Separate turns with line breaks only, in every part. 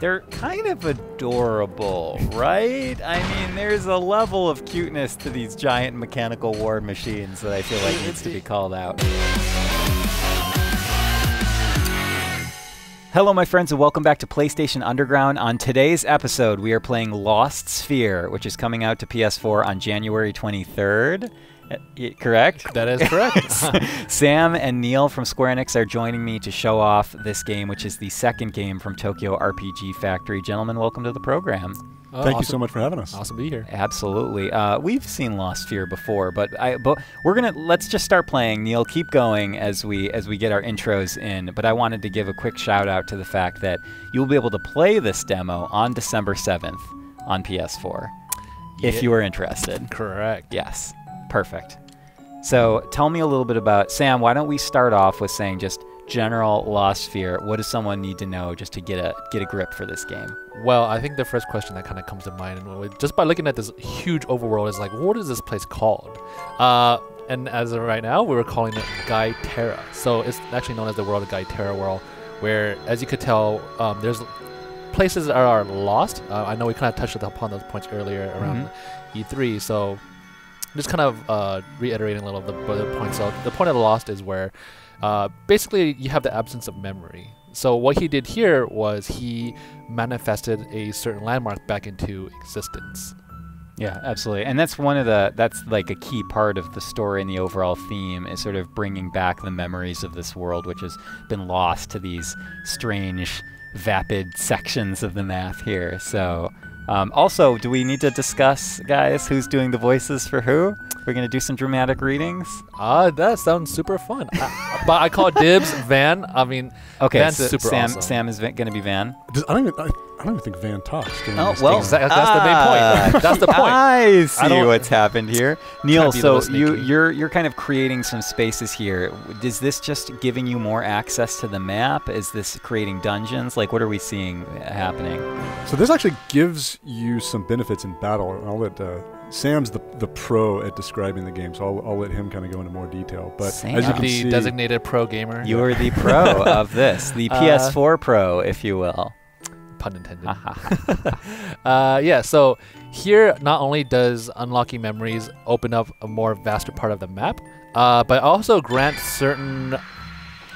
they're kind of adorable, right? I mean, there's a level of cuteness to these giant mechanical war machines that I feel like needs to be called out. Hello, my friends, and welcome back to PlayStation Underground. On today's episode, we are playing Lost Sphear, which is coming out to PS4 on January 23rd. Uh, correct?
That is correct.
Sam and Neil from Square Enix are joining me to show off this game, which is the second game from Tokyo RPG Factory. Gentlemen, welcome to the program.
Oh,
Thank you so much for having us.
Awesome to be here.
Absolutely. Uh, we've seen Lost Sphear before, but I but we're gonna let's just start playing. Neil, keep going as we as we get our intros in. But I wanted to give a quick shout out to the fact that you'll be able to play this demo on December seventh on PS4 if you are interested.
Correct.
Yes, perfect. So tell me a little bit about Sam. Why don't we start off with saying just general Lost Sphear? What does someone need to know just to get a get a grip for this game?
Well, I think the first question that kind of comes to mind, just by looking at this huge overworld, is like, what is this place called? Uh, and as of right now, we were calling it Guy Terra. So it's actually known as the world of Guy Terra world, where, as you could tell, um, there's places that are lost. Uh, I know we kind of touched upon those points earlier around E3. So just kind of uh, reiterating a little of the points. So the point of the lost is where uh, basically you have the absence of memory. So what he did here was he manifested a certain landmark back into existence.
Yeah, absolutely. And that's one of the that's like a key part of the story and the overall theme is sort of bringing back the memories of this world which has been lost to these strange vapid sections of the map here. So um, also, do we need to discuss, guys, who's doing the voices for who? We're gonna do some dramatic readings.
Ah, that sounds super fun. I, but I call dibs Van. I mean,
Okay,
Van's
so
super
Sam
awesome.
Sam is gonna be Van.
Does- I don't even. I, I don't even think Van talks. during
Oh
this
well,
game.
Exact- that's the main point. That's the point.
I see
don't-
what's happened here, Neil.
to be a
So you you're you're kind of creating some spaces here. Is this just giving you more access to the map? Is this creating dungeons? Like, what are we seeing happening?
So this actually gives you some benefits in battle, and I'll let uh, Sam's the the pro at describing the game, so I'll, I'll let him kind of go into more detail. But
Sam.
as you
I'm
can
the
see,
designated pro gamer.
You are the pro of this, the
Uh,
PS4 Pro, if you will.
Pun intended. uh, yeah, so here not only does unlocking memories open up a more vaster part of the map, uh, but also grant certain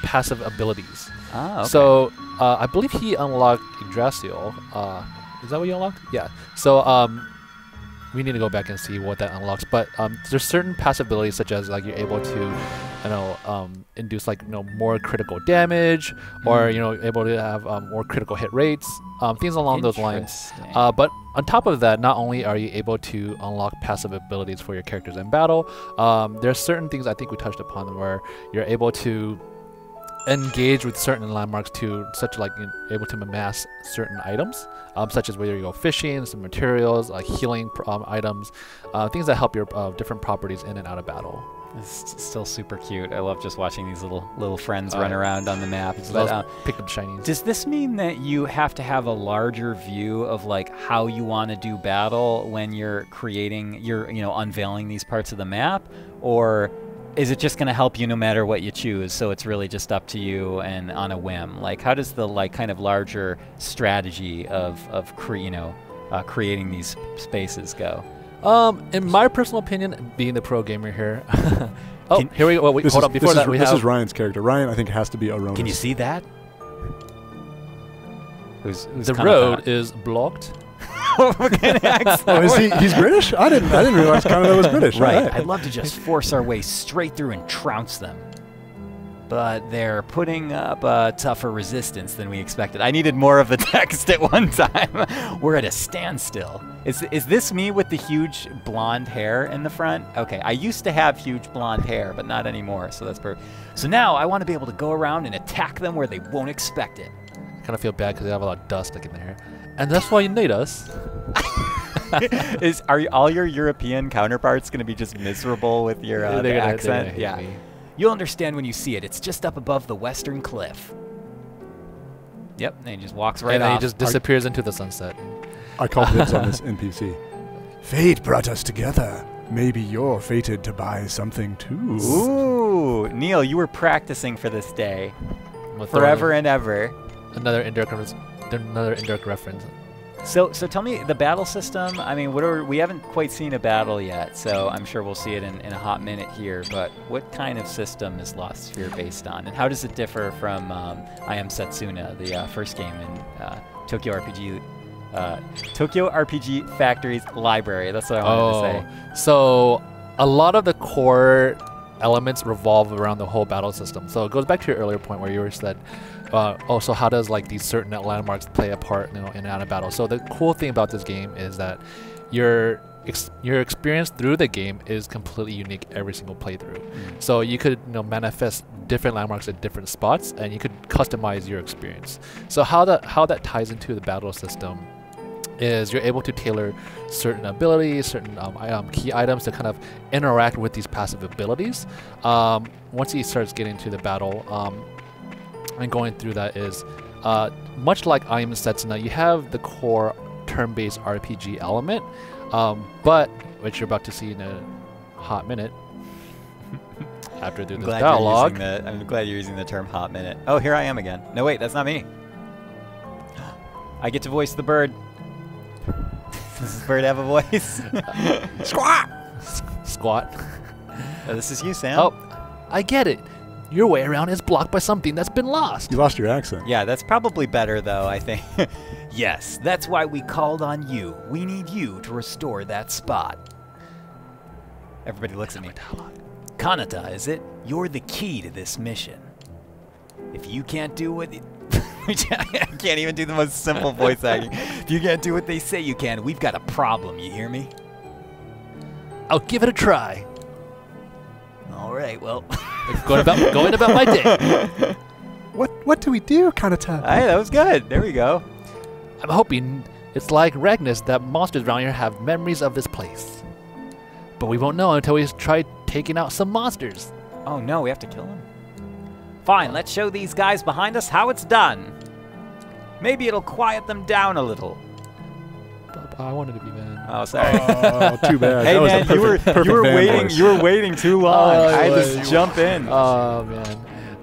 passive abilities.
oh, okay.
So uh, I believe he unlocked Yggdrasil. Uh, is that what you unlocked? Yeah. So um, we need to go back and see what that unlocks. But um, there's certain passive abilities such as like you're able to, you know, um, induce like you know more critical damage, or
Mm.
you know able to have um, more critical hit rates, um, things along those lines. Uh, but on top of that, not only are you able to unlock passive abilities for your characters in battle, um, there's certain things I think we touched upon where you're able to engage with certain landmarks to such like you're able to amass certain items, um, such as whether you go fishing, some materials like healing um, items, uh, things that help your uh, different properties in and out of battle.
It's still super cute. I love just watching these little little friends
Oh,
run around on the map. But, uh,
pick up shinies.
Does this mean that you have to have a larger view of like how you want to do battle when you're creating, you're you know unveiling these parts of the map, or is it just going to help you no matter what you choose? So it's really just up to you and on a whim. Like how does the like kind of larger strategy of of cre- you know uh, creating these spaces go?
Um, in my personal opinion, being the pro gamer here. oh,
Can-
here we go. Well, wait, hold
is,
on. Before
this
that,
is,
we
this
have.
is Ryan's character. Ryan, I think, has to be Aronis.
Can you see that? Who's, who's
the road is blocked.
What accent
Oh, is he? He's British. I didn't. I didn't realize Canada was British.
Right.
All right.
I'd love to just force our way straight through and trounce them. But they're putting up a tougher resistance than we expected. I needed more of the text at one time. We're at a standstill. Is, is this me with the huge blonde hair in the front? Okay, I used to have huge blonde hair, but not anymore, so that's perfect. So now I want to be able to go around and attack them where they won't expect it.
I kind of feel bad because they have a lot of dust like in there, and that's why you need us.
is are you, all your European counterparts going to be just miserable with your uh,
They're gonna- they're
accent? yeah.
me.
You'll understand when you see it. It's just up above the western cliff. Yep, and he just walks right
and then
off.
he just disappears into the sunset.
I called dibs on this NPC. Fate brought us together. Maybe you're fated to buy something too.
Ooh, Neil, you were practicing for this day
We'll
forever and ever.
Another indirect reference. Another indirect reference.
So, so tell me the battle system. I mean, what are we haven't quite seen a battle yet, so I'm sure we'll see it in, in a hot minute here. But what kind of system is Lost Sphear based on, and how does it differ from um, I Am Setsuna, the uh, first game in uh, Tokyo RPG? Uh, Tokyo RPG Factory's library. That's what I wanted to say.
Oh, so a lot of the core elements revolve around the whole battle system. So it goes back to your earlier point where you were said, uh, oh, so how does like these certain landmarks play a part, you know, in and out of battle? So the cool thing about this game is that your ex- your experience through the game is completely unique every single playthrough.
Mm.
So you could you know manifest different landmarks at different spots, and you could customize your experience. So how that how that ties into the battle system is you're able to tailor certain abilities, certain um, um, key items to kind of interact with these passive abilities. Um, once he starts getting to the battle um, and going through that is uh, much like I Am Setsuna, you have the core turn-based RPG element, um, but which you're about to see in a hot minute after through this
glad,
dialogue.
You're using the, I'm glad you're using the term hot minute. Oh, here I am again. No, wait, that's not me. I get to voice the bird. Does this bird have a voice? Squawk!
Squat.
Oh, this is you, Sam.
Oh, I get it. Your way around is blocked by something that's been lost.
You lost your accent.
Yeah, that's probably better, though, I think. yes, that's why we called on you. We need you to restore that spot. Everybody looks at me. Kanata, is it? You're the key to this mission. If you can't do what... Which I can't even do the most simple voice acting. If you can't do what they say you can, we've got a problem, you hear me?
I'll give it a try.
All right, well...
going about going about my day.
What what do we do, Kanata?
Hey, that was good. There we go.
I'm hoping it's like Ragnus that monsters around here have memories of this place. But we won't know until we try taking out some monsters.
Oh no, we have to kill him? Fine, let's show these guys behind us how it's done. Maybe it'll quiet them down a little.
I wanted to be man.
Oh, sorry.
Oh, too bad.
hey
that was a
man, you were
perfect-
you were waiting
voice.
you were waiting too long.
Oh,
I had
it
to jump in.
Oh man.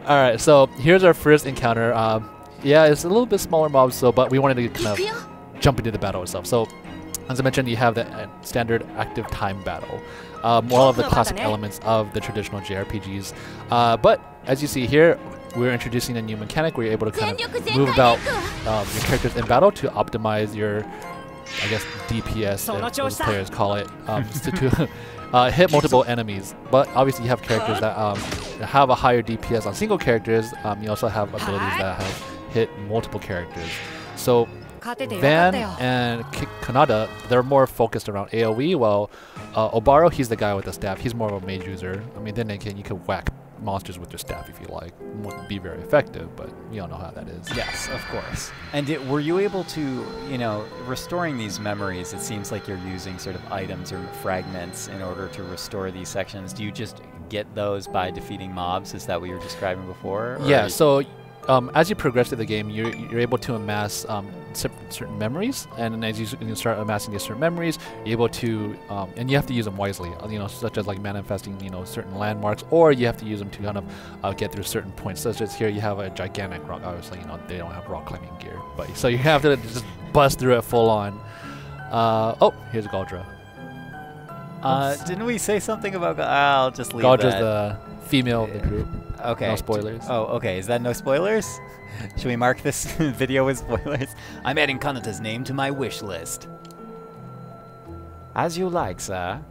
All right, so here's our first encounter. Um, yeah, it's a little bit smaller mobs, so but we wanted to kind of jump into the battle itself. So, as I mentioned, you have the uh, standard active time battle, um, all of the classic elements of the traditional JRPGs. Uh, but as you see here, we're introducing a new mechanic where you're able to kind of move about um, your characters in battle to optimize your, I guess, DPS, players call it, um, to, to uh, hit multiple enemies. But obviously, you have characters that um, have a higher DPS on single characters. Um, you also have abilities that have hit multiple characters. So Van and K- Kanata, they're more focused around AoE, while uh, Obaro, he's the guy with the staff. He's more of a mage user. I mean, then again, you can whack monsters with your staff if you like. Wouldn't be very effective, but we all know how that is.
Yes, of course. And it, were you able to, you know, restoring these memories? It seems like you're using sort of items or fragments in order to restore these sections. Do you just get those by defeating mobs? Is that what you were describing before?
Yeah, so um, as you progress through the game, you're, you're able to amass um, certain memories, and as you, you start amassing these certain memories, you're able to, um, and you have to use them wisely. uh, You know, such as like manifesting, you know, certain landmarks, or you have to use them to kind of uh, get through certain points. Such as here, you have a gigantic rock. Obviously, you know, they don't have rock climbing gear, but so you have to just bust through it full on. Uh, oh, here's Galdra.
Uh, didn't we say something about? I'll just leave
Galdra's
that.
the female of the group.
Okay.
No spoilers.
Oh, okay. Is that no spoilers? Should we mark this video with spoilers? I'm adding Kanata's name to my wish list. As you like, sir.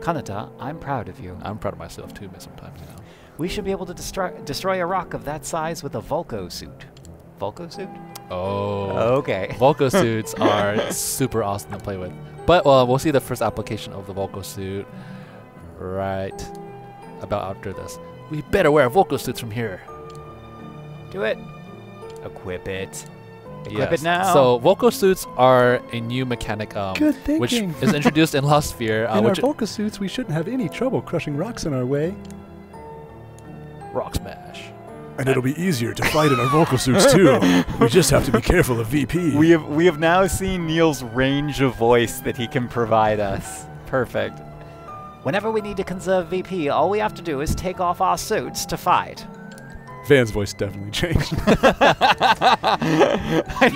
Kanata, I'm proud of you.
I'm proud of myself too, but sometimes, you know.
We should be able to destroy destroy a rock of that size with a Vulcosuit. Volco suit?
Oh.
Okay.
Vulcosuits are super awesome to play with. But well, we'll see the first application of the Vulcosuit right about after this. We better wear Vulcosuits from here.
Do it. Equip it. Equip it now.
So Vulcosuits are a new mechanic, um,
Good
which is introduced in Lost Sphear, uh,
In our vocal suits, we shouldn't have any trouble crushing rocks in our way.
Rock Smash.
And it'll be easier to fight in our Vulcosuits too. we just have to be careful of VP.
we have we have now seen Neil's range of voice that he can provide us. Perfect. Whenever we need to conserve VP, all we have to do is take off our suits to fight.
Van's voice definitely changed.
I,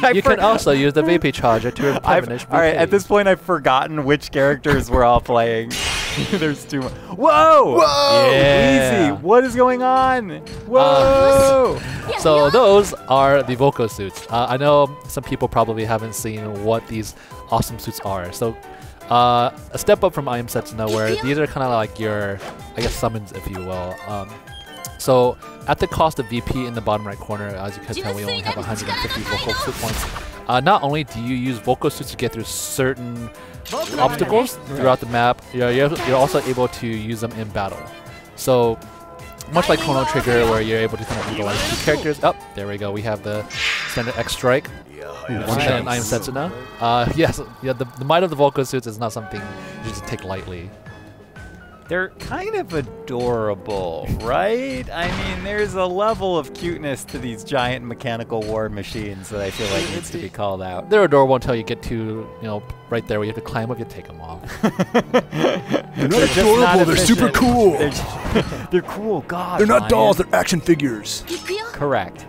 I
you can also use the VP charger to
I've,
replenish.
all right, at this point, I've forgotten which characters we're all playing. There's too much. Whoa!
Whoa!
Yeah.
Easy. What is going on? Whoa!
So those are the Vulcosuits. Uh, I know some people probably haven't seen what these awesome suits are. So uh, a step up from I Am Set to Nowhere, these are kind of like your, I guess, summons, if you will. Um, so at the cost of VP in the bottom right corner, as you can tell, we only have 150 Vulcosuit points. Uh, not only do you use Vulcosuits to get through certain obstacles throughout the map, you're, you're you're also able to use them in battle. So much like Chrono Trigger, where you're able to kind of utilize two characters. Up there we go. We have the standard X Strike
Ooh, one shot.
I am Setsuna. Uh, yes, yeah. The, the might of the Vulcosuits is not something you just take lightly.
They're kind of adorable, right? I mean, there's a level of cuteness to these giant mechanical war machines that I feel like needs to be called out.
They're adorable until you get to you know right there where you have to climb up. You take them off.
They're not
just
adorable.
not
they're super cool.
They're, j- they're cool. God,
They're not
Ryan.
dolls. They're action figures.
Correct.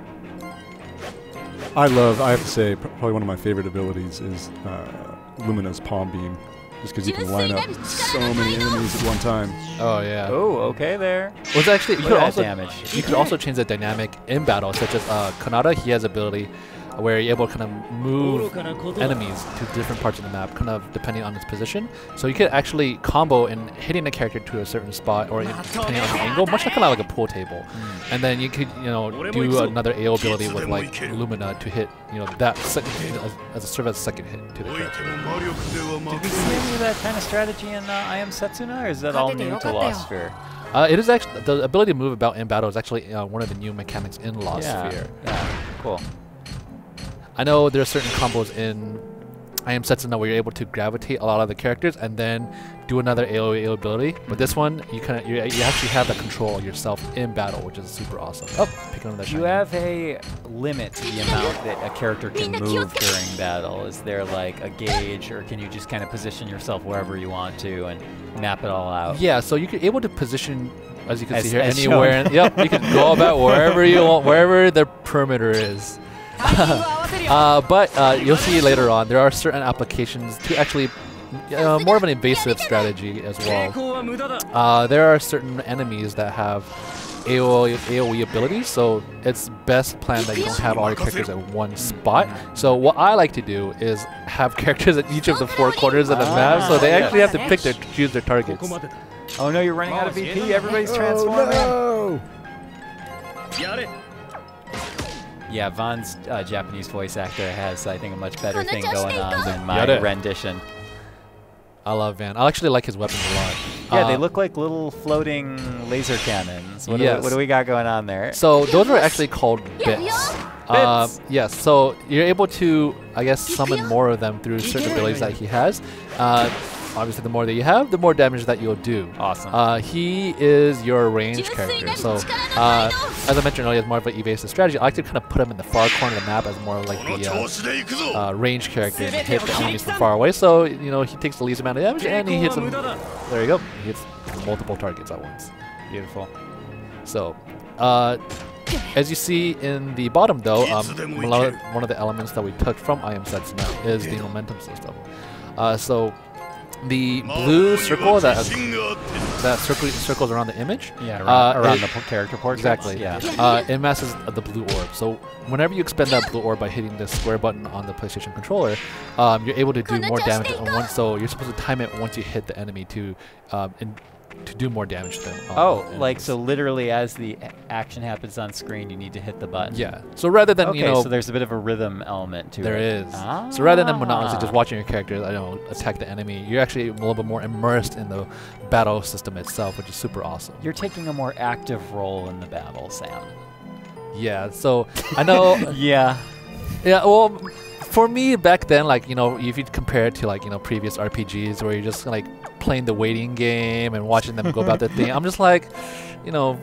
I love. I have to say, probably one of my favorite abilities is uh, Lumina's palm beam, just because you can line up so many enemies at one time.
Oh yeah.
Oh, okay there.
Well, it's actually you could also
damage.
you could also change the dynamic in battle, such as uh, Kanata. He has ability where you're able to kind of move enemies to different parts of the map, kind of depending on its position. So you could actually combo in hitting a character to a certain spot, or in, depending on the angle, much like kind of like a pool table. And then you could you know do another AO ability with like Lumina to hit you know that second as, as a serve as a second hit to the character.
Did we see any of that kind of strategy in uh, I Am Setsuna, or is that all new to Lost Sphear?
Uh, it is actually the ability to move about in battle is actually uh, one of the new mechanics in Lost
yeah.
Sphere.
Yeah. Cool.
I know there are certain combos in I Am Setsuna where you're able to gravitate a lot of the characters and then do another AoE ability. But this one, you kind of you, you actually have the control yourself in battle, which is super awesome. Oh, picking up that
you have a limit to the amount that a character can move during battle? Is there like a gauge, or can you just kind of position yourself wherever you want to and map it all out?
Yeah, so you're able to position, as you can
As-
see here, anywhere.
shown.
yep, you can go about wherever you want, wherever the perimeter is. uh, but uh, you'll see later on, there are certain applications to actually uh, more of an invasive strategy as well. Uh, there are certain enemies that have AoE, AoE abilities, so it's best planned that you don't have all your characters at one spot. So what I like to do is have characters at each of the four corners of the map, so they
Ah,
actually have to pick their choose their targets.
Oh no, you're running out of VP. Everybody's transforming.
Oh,
Yeah, Von's uh, Japanese voice actor has, I think, a much better thing going on than my
Got
rendition.
I love Van. I actually like his weapons a lot.
Yeah, they
Uh,
look like little floating laser cannons. What, do, we, what do we got going on there?
So those are actually called bits. Uh,
Bits.
yes. So you're able to, I guess, summon more of them through certain abilities that he has. Uh, obviously, the more that you have, the more damage that you'll do.
Awesome.
Uh, he is your range character. So, uh, as I mentioned earlier, it's more of an evasive strategy. I like to kind of put him in the far corner of the map as more like the uh, uh, range character and hit the enemies from far away. So, you know, he takes the least amount of damage and he hits them. There you go. He hits multiple targets at once.
Beautiful.
So, uh, as you see in the bottom, though, um, one of the elements that we took from I Am Setsuna is the momentum system. Uh, so, the blue circle that that circle, circles around the image,
Yeah, around,
Uh,
around
it-
the character portraits.
exactly.
Yeah.
uh, it masses the blue orb. So, whenever you expend that blue orb by hitting the square button on the PlayStation controller, um, you're able to do more damage. And once, so you're supposed to time it once you hit the enemy to um, in, to do more damage to them. um,
Oh, like so literally as the action happens on screen, you need to hit the button.
Yeah. So rather than
Okay,
you know
so there's a bit of a rhythm element to
There
it.
is.
Ah.
So rather than monotonously just watching your character, I don't know, attack the enemy, you're actually a little bit more immersed in the battle system itself, which is super awesome.
You're taking a more active role in the battle, Sam.
yeah. So I know.
yeah.
yeah. Well, for me back then, like you know, if you compare it to like you know previous RPGs where you're just like playing the waiting game and watching them go about their thing, I'm just like, you know.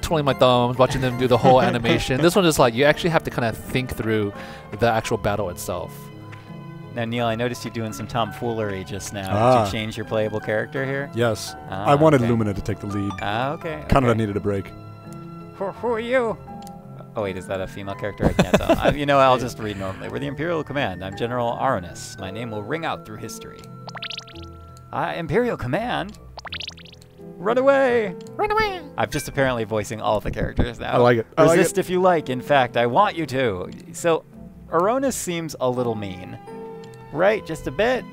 Twirling my thumbs, watching them do the whole animation. This one is like you actually have to kind of think through the actual battle itself.
Now, Neil, I noticed you doing some tomfoolery just now. Did
Ah.
you change your playable character here?
yes.
Ah,
I wanted
okay.
Lumina to take the lead.
Ah, okay.
Kanata
okay.
needed a break.
Who, who are you? Oh wait, is that a female character? I can't tell. I, you know, I'll just read normally. We're the Imperial Command. I'm General Aranus. My name will ring out through history. Uh, Imperial Command. Run away! Run away! I'm just apparently voicing all the characters now.
I like it. I like
Resist
it.
if you like. In fact, I want you to. So, Aronis seems a little mean, right? Just a bit.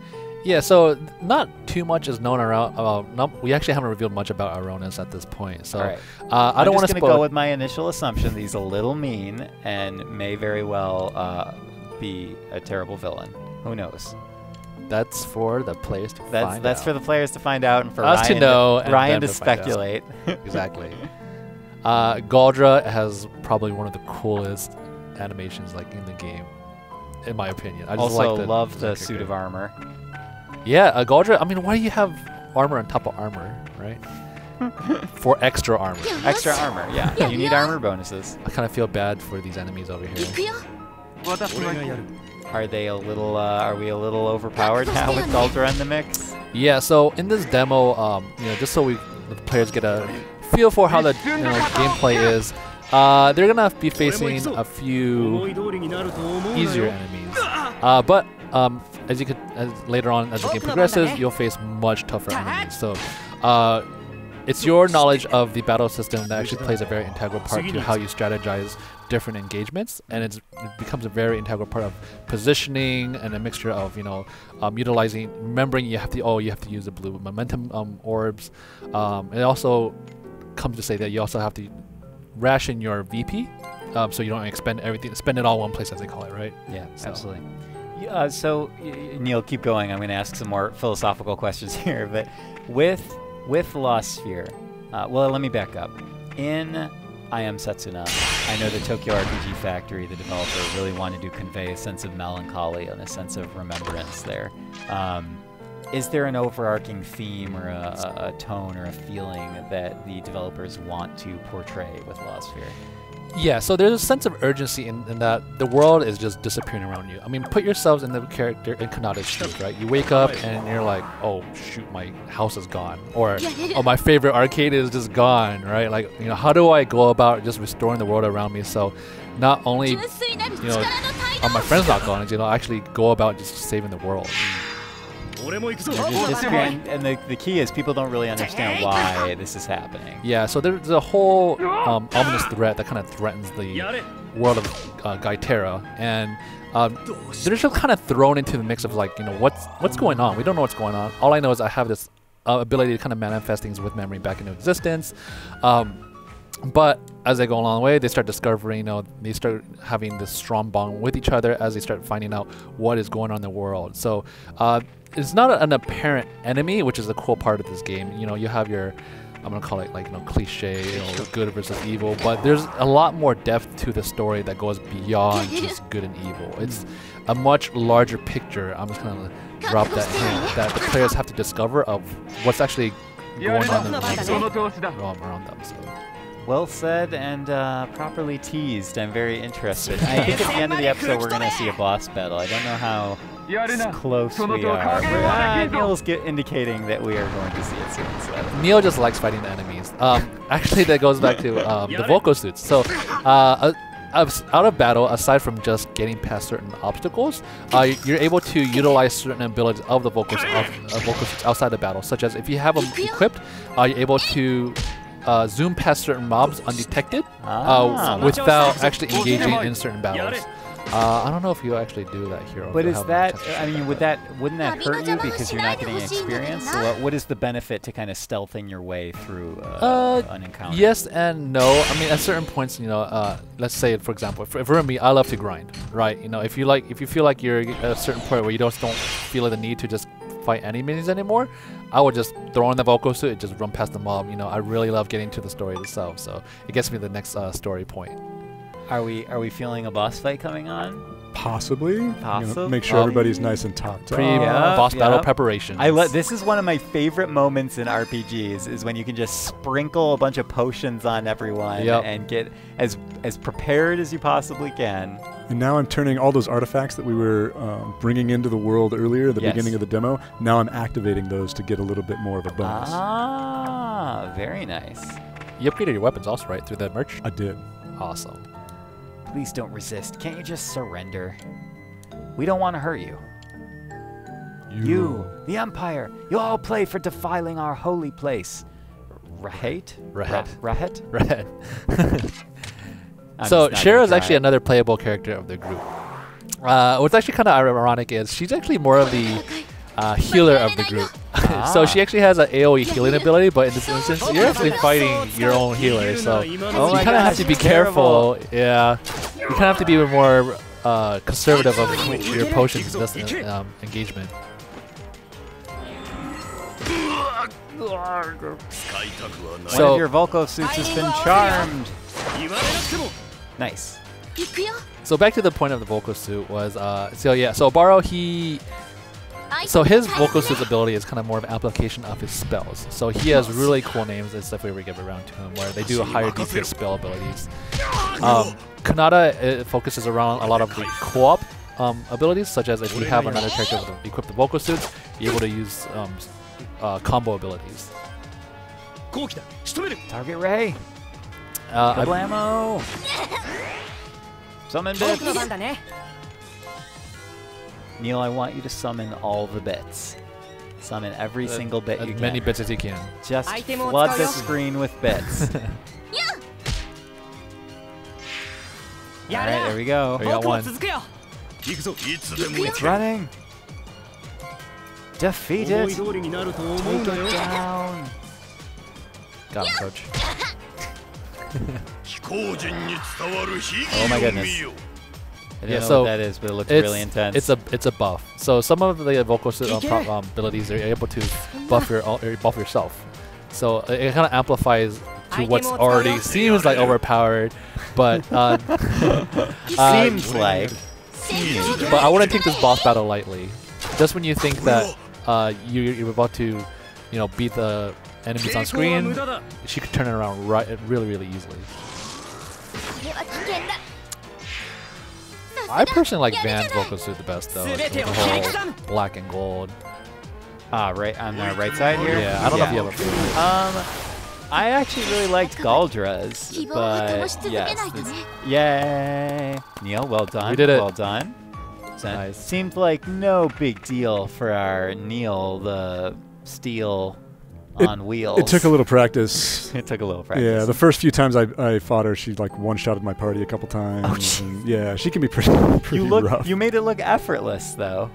Yeah, so not too much is known around. Uh, not, we actually haven't revealed much about Aronis at this point. So
All right.
uh, I
I'm
don't want
just
to
gonna go with my initial assumption. that He's a little mean and may very well uh, be a terrible villain. Who knows?
That's for the players to
That's
find
that's
out.
for the players to find out and for
Us to know and
Ryan to
to
speculate.
exactly. Uh, Galdra has probably one of the coolest animations like in the game, in my opinion. I just
also,
like the
love the
design
suit of armor.
Yeah, uh, Galdra. I mean, why do you have armor on top of armor, right? for extra armor.
Extra armor, yeah.
Yeah,
You need armor bonuses.
I kind of feel bad for these enemies over here.
くよ
Are they a little? Uh, are we a little overpowered now with Galdra in the mix?
Yeah, so in this demo, um, you know, just so we the players get a feel for how the you know, gameplay is, uh, they're gonna be facing a few easier enemies. Uh, but um, as you could as later on as the game progresses, you'll face much tougher enemies. So. Uh, it's your knowledge of the battle system that actually plays a very integral part to how you strategize different engagements, and it's, it becomes a very integral part of positioning and a mixture of you know um, utilizing remembering you have to oh you have to use the blue momentum um, orbs. Um, it also comes to say that you also have to ration your VP, um, so you don't expend everything, spend it all one place as they call it, right?
Yeah,
So-
absolutely. Yeah, Uh, so Neil, keep going. I'm going to ask some more philosophical questions here, but with with Lost Sphear, uh, well, let me back up. In I Am Setsuna, I know the Tokyo RPG Factory, the developer, really wanted to convey a sense of melancholy and a sense of remembrance there. Um, is there an overarching theme or a, a, a tone or a feeling that the developers want to portray with Lost Sphear?
Yeah, so there's a sense of urgency in, in, that the world is just disappearing around you. I mean, put yourselves in the character in Kanata's shoes, right? You wake up and you're like, oh shoot, my house is gone, or oh my favorite arcade is just gone, right? Like, you know, how do I go about just restoring the world around me? So, not only you know, are my friends not gone, you know, actually go about just saving the world.
They're disappearing, and the, the key is people don't really understand why this is happening.
Yeah, so there's a whole um, ominous threat that kind of threatens the world of uh, Gaitera, and um, they're just kind of thrown into the mix of like, you know, what's what's going on? We don't know what's going on. All I know is I have this uh, ability to kind of manifest things with memory back into existence. Um, but as they go along the way, they start discovering, you know, they start having this strong bond with each other as they start finding out what is going on in the world. So uh, it's not an apparent enemy, which is the cool part of this game. You know, you have your, I'm gonna call it like you know cliche, you know, good versus evil, but there's a lot more depth to the story that goes beyond just good and evil. It's a much larger picture. I'm just gonna drop that hint that the players have to discover of what's actually going on in the world around them. So.
Well said and uh, properly teased. I'm very interested. I think at the end of the episode we're gonna see a boss battle. I don't know how close we are. We're, uh, Neil's get indicating that we are going to see it soon. So.
Neil just likes fighting the enemies. Um, actually, that goes back to um, the Vulcosuits. So, uh, uh, out of battle, aside from just getting past certain obstacles, uh, you're able to utilize certain abilities of the vocal, of, uh, Vulcosuits outside the battle. Such as if you have them equipped, uh, you're able to uh, zoom past certain mobs undetected
Ah.
uh, without actually engaging in certain battles. Uh, I don't know if you actually do that here. or
But
if you
is that?
the chance to
I mean, would that wouldn't that hurt you because you're not getting experience? What, what is the benefit to kind of stealthing your way through uh,
Uh,
an encounter?
Yes and no. I mean, at certain points, you know, uh, let's say, for example, if, if for me, I love to grind, right? You know, if you like, if you feel like you're at a certain point where you just don't feel the need to just fight enemies anymore, I would just throw on the Vulcosuit and just run past the mob. You know, I really love getting to the story itself, so it gets me to the next uh, story point.
Are we are we feeling a boss fight coming on?
Possibly. You know, make sure
Um,
everybody's nice and topped
Pre
up.
Yeah,
boss battle preparation.
I love this is one of my favorite moments in RPGs is when you can just sprinkle a bunch of potions on everyone
Yep.
and get as as prepared as you possibly can.
And now I'm turning all those artifacts that we were um, bringing into the world earlier, the
Yes.
beginning of the demo. Now I'm activating those to get a little bit more of a bonus.
Ah, very nice.
You upgraded your weapons also, right, through the merch?
I did.
Awesome.
please don't resist. Can't you just surrender? We don't want to hurt you. You, the Empire, you all play for defiling our holy place. Right?
Right.
Right?
Red.
I'm
so
just not
Sherra
gonna
is actually
try.
another playable character of the group. Uh, what's actually kind of ironic is she's actually more of the uh, healer of the group. so
Ah.
she actually has an AOE healing ability, but in this instance, you're actually fighting your own healer. So
Oh
you kind of have to be
terrible.
careful. Yeah, you kind of have to be more uh, conservative of your potions in this um, engagement.
One
So-
of your Vulcosuits has been charmed. Nice.
So back to the point of the Vulcosuit was uh, so yeah so Baro he so his Vulcosuit's ability is kind of more of an application of his spells. So he has really cool names and stuff we ever give around to him where they do higher DPS spell abilities. Um, Kanata focuses around a lot of the co-op um, abilities such as if you have another character with equipped Vulcosuits, you're able to use um, uh, combo abilities.
Target Ray!
Uh,
Kablamo! summon bits! Neil, I want you to summon all the bits. Summon every
uh,
single bit you can.
As many bits as you can.
Just flood the screen with bits. Alright, there we go.
We got one.
It's running! Defeated! Take down!
Got him, coach.
oh my goodness.
yeah, so
that is, but it looks really intense.
It's a it's a buff. So some of the vocal um, um, abilities are able to buff your buff yourself. So it kind of amplifies to what's already seems like overpowered, but uh,
seems uh, like.
But I wouldn't take this boss battle lightly. Just when you think that uh, you, you're about to, you know, beat the enemies on screen, she could turn it around right really, really easily. I personally like Van's Vulcosuit the best though. Like, the whole black and gold.
Ah, right on the right side here.
Yeah, I don't yeah. know if you have a favorite.
Um, I actually really liked Galdra's, but yes, yay! Neil, well done.
We did it.
Well done. So
nice.
Seemed like no big deal for our Neil the Steel
it-
on wheels.
It took a little practice.
It took a little practice.
Yeah, the first few times I, I fought her, she like one shotted my party a couple times.
jeez.
yeah, she can be pretty pretty
you look.
rough.
You made it look effortless, though.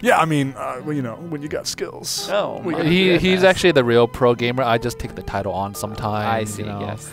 yeah, I mean, uh, well, you know, when you got skills.
Oh my
He he's actually the real pro gamer. I just take the title on sometimes.
I see.
You know.
Yes.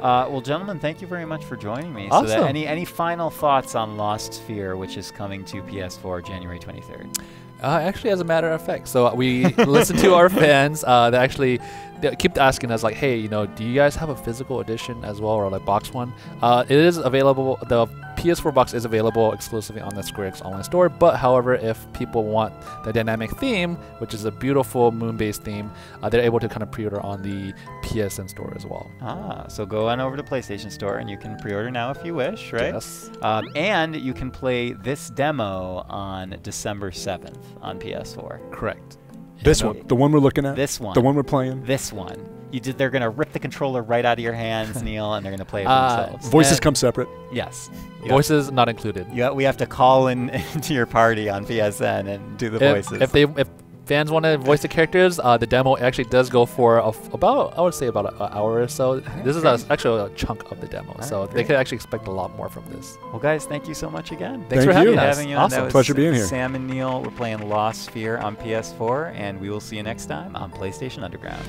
uh, well, gentlemen, thank you very much for joining me. So, that
Awesome.
any any final thoughts on Lost Sphear, which is coming to PS4 January 23rd?
Uh, actually, as a matter of fact, so we listen to our fans. Uh, they actually they keep asking us like, "Hey, you know, do you guys have a physical edition as well, or like box one?" Uh, it is available. The PS4 box is available exclusively on the Square Enix online store. But however, if people want the dynamic theme, which is a beautiful moon-based theme, uh, they're able to kind of pre-order on the PSN store as well.
Ah, so go on over to PlayStation Store and you can pre-order now if you wish, right?
Yes.
Um, and you can play this demo on December 7th on PS4.
Correct.
This
Yeah,
one, the one we're looking at,
This one.
the one we're playing.
This one. You did. They're gonna rip the controller right out of your hands, Neil, and they're gonna play it for
Uh,
themselves.
Voices
Uh,
come separate.
Yes. You
Voices not included.
Have, you, we have to call in into your party on PSN and do the
if,
voices.
if they if fans want to voice the characters, uh, the demo actually does go for a f- about I would say about an hour or so. This is a, actually a chunk of the demo,
Alright,
so they
great.
could actually expect a lot more from this.
well, guys, thank you so much again.
Thanks
Thank
for having
you.
us.
having you
awesome.
Pleasure being here.
Sam and Neil. We're playing Lost Sphear on PS4, and we will see you next time on PlayStation Underground.